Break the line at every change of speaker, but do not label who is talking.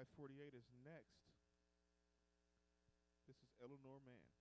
548 is next. This is Eleanor Mann.